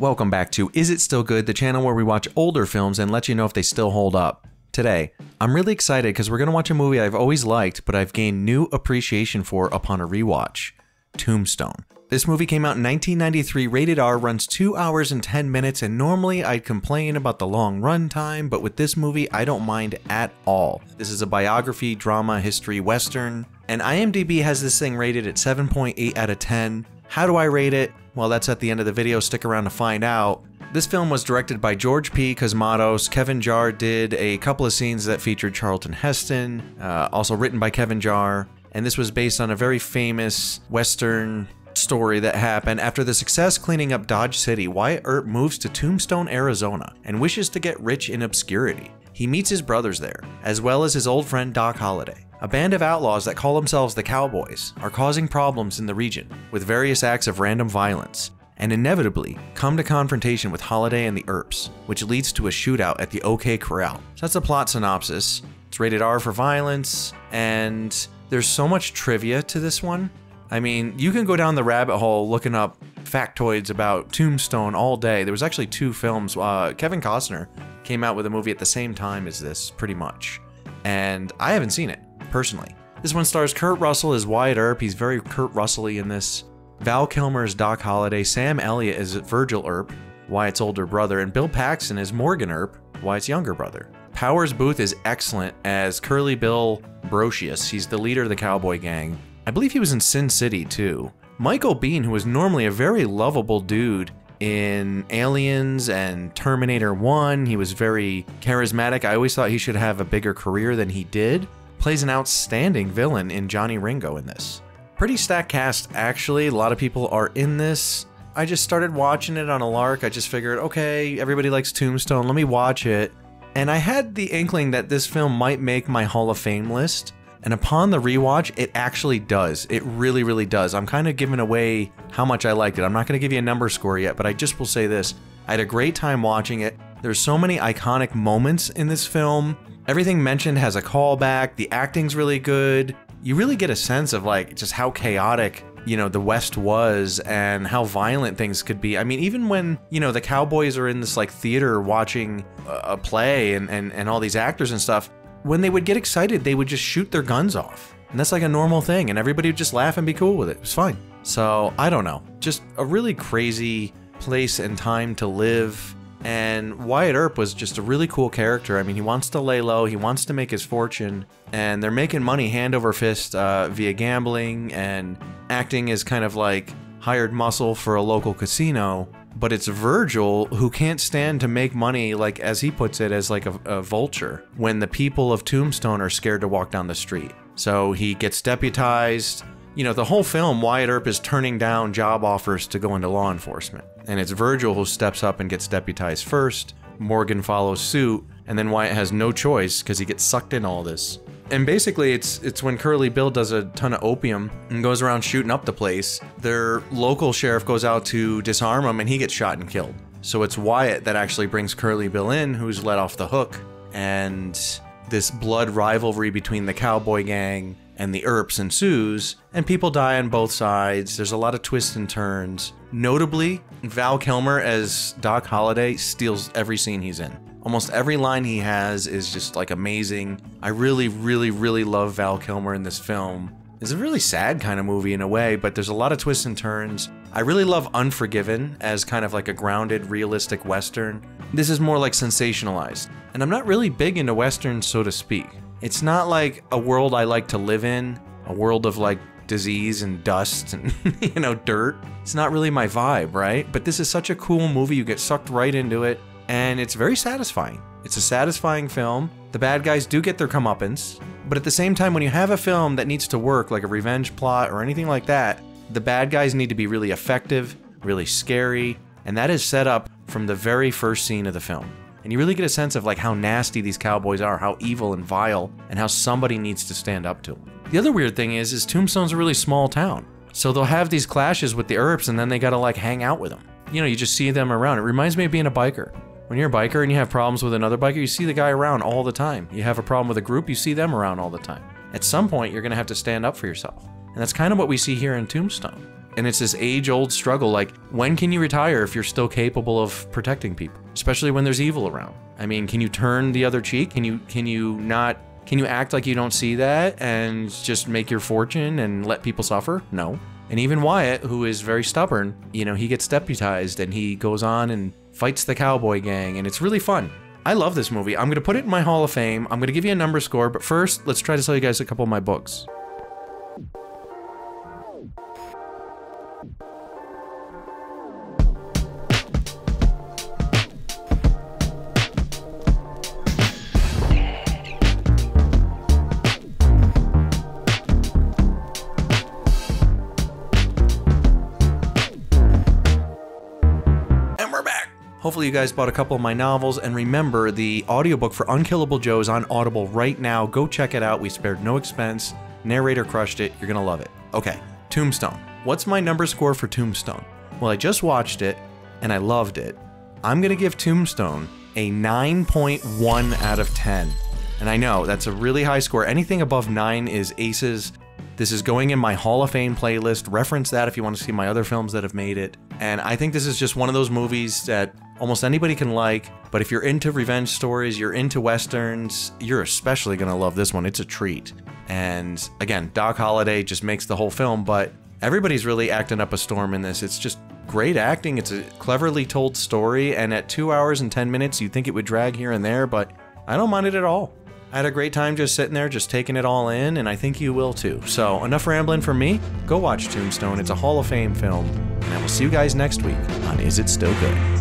Welcome back to Is It Still Good, the channel where we watch older films and let you know if they still hold up. Today, I'm really excited because we're going to watch a movie I've always liked, but I've gained new appreciation for upon a rewatch Tombstone. This movie came out in 1993, rated R, runs 2 hours and 10 minutes, and normally I'd complain about the long run time, but with this movie, I don't mind at all. This is a biography, drama, history, western, and IMDb has this thing rated at 7.8 out of 10. How do I rate it? Well, that's at the end of the video, stick around to find out. This film was directed by George P. Cosmatos. Kevin Jarre did a couple of scenes that featured Charlton Heston, uh, also written by Kevin Jarre. And this was based on a very famous Western story that happened after the success cleaning up Dodge City. Wyatt Earp moves to Tombstone, Arizona, and wishes to get rich in obscurity. He meets his brothers there, as well as his old friend Doc Holliday. A band of outlaws that call themselves the Cowboys are causing problems in the region with various acts of random violence, and inevitably come to confrontation with Holliday and the Earps, which leads to a shootout at the OK Corral. So that's a plot synopsis. It's rated R for violence, and there's so much trivia to this one. I mean, you can go down the rabbit hole looking up factoids about Tombstone all day. There was actually two films. Uh, Kevin Costner came out with a movie at the same time as this, pretty much. And I haven't seen it, personally. This one stars Kurt Russell as Wyatt Earp. He's very Kurt Russell-y in this. Val Kilmer is Doc Holliday. Sam Elliott is Virgil Earp, Wyatt's older brother. And Bill Paxton is Morgan Earp, Wyatt's younger brother. Powers Boothe is excellent as Curly Bill Brocius. He's the leader of the cowboy gang. I believe he was in Sin City too. Michael Biehn, who was normally a very lovable dude in Aliens and Terminator 1, he was very charismatic. I always thought he should have a bigger career than he did. Plays an outstanding villain in Johnny Ringo in this. Pretty stacked cast, actually. A lot of people are in this. I just started watching it on a lark. I just figured, okay, everybody likes Tombstone, let me watch it. And I had the inkling that this film might make my Hall of Fame list. And upon the rewatch, it actually does. It really, really does. I'm kind of giving away how much I liked it. I'm not going to give you a number score yet, but I just will say this. I had a great time watching it. There's so many iconic moments in this film. Everything mentioned has a callback. The acting's really good. You really get a sense of like just how chaotic you know the west was and how violent things could be i mean even when you know the cowboys are in this like theater watching a play and, and and all these actors and stuff when they would get excited, they would just shoot their guns off. And that's like a normal thing, and everybody would just laugh and be cool with it. It was fine. So, I don't know. Just a really crazy place and time to live. And Wyatt Earp was just a really cool character. I mean, he wants to lay low, he wants to make his fortune, and they're making money hand over fist uh, via gambling and acting as kind of like hired muscle for a local casino but it's Virgil who can't stand to make money, like as he puts it, as like a, a, vulture when the people of Tombstone are scared to walk down the street. So he gets deputized. You know, the whole film, Wyatt Earp is turning down job offers to go into law enforcement. And it's Virgil who steps up and gets deputized first. Morgan follows suit, and then Wyatt has no choice because he gets sucked in all this and basically it's it's when Curly Bill does a ton of opium and goes around shooting up the place. Their local sheriff goes out to disarm him and he gets shot and killed. So it's Wyatt that actually brings Curly Bill in, who's let off the hook, and this blood rivalry between the cowboy gang and the Earps ensues, and people die on both sides. There's a lot of twists and turns. Notably, Val Kilmer as Doc Holliday steals every scene he's in. Almost every line he has is just like amazing. I really, really, really love Val Kilmer in this film. It's a really sad kind of movie in a way, but there's a lot of twists and turns. I really love Unforgiven as kind of like a grounded, realistic Western. This is more like sensationalized. And I'm not really big into Westerns, so to speak. It's not like a world I like to live in, a world of like disease and dust and, you know, dirt. It's not really my vibe, right? But this is such a cool movie. You get sucked right into it and it's very satisfying. It's a satisfying film. The bad guys do get their comeuppance, but at the same time, when you have a film that needs to work, like a revenge plot or anything like that, the bad guys need to be really effective, really scary, and that is set up from the very first scene of the film. And you really get a sense of like how nasty these cowboys are, how evil and vile, and how somebody needs to stand up to them. The other weird thing is, is Tombstone's a really small town. So they'll have these clashes with the Earps and then they gotta like hang out with them. You know, you just see them around. It reminds me of being a biker. When you're a biker and you have problems with another biker, you see the guy around all the time. You have a problem with a group, you see them around all the time. At some point, you're to have to stand up for yourself. And that's kind of what we see here in Tombstone. And it's this age old struggle like, when can you retire if you're still capable of protecting people, especially when there's evil around? I mean, can you turn the other cheek? Can you, can you not, can you act like you don't see that and just make your fortune and let people suffer? No. And even Wyatt, who is very stubborn, you know, he gets deputized and he goes on and fights the cowboy gang, and it's really fun. I love this movie. I'm going to put it in my Hall of Fame. I'm going to give you a number score, but first, let's try to sell you guys a couple of my books. Hopefully, you guys bought a couple of my novels. And remember, the audiobook for Unkillable Joe is on Audible right now. Go check it out. We spared no expense. Narrator crushed it. You're going to love it. Okay, Tombstone. What's my number score for Tombstone? Well, I just watched it and I loved it. I'm going to give Tombstone a 9.1 out of 10. And I know that's a really high score. Anything above 9 is aces. This is going in my Hall of Fame playlist. Reference that if you want to see my other films that have made it. And I think this is just one of those movies that almost anybody can like. But if you're into revenge stories, you're into westerns, you're especially going to love this one. It's a treat. And again, Doc Holliday just makes the whole film, but everybody's really acting up a storm in this. It's just great acting. It's a cleverly told story. And at two hours and 10 minutes, you'd think it would drag here and there, but I don't mind it at all. I had a great time just sitting there, just taking it all in, and I think you will too. So, enough rambling from me. Go watch Tombstone. It's a Hall of Fame film. And I will see you guys next week on Is It Still Good?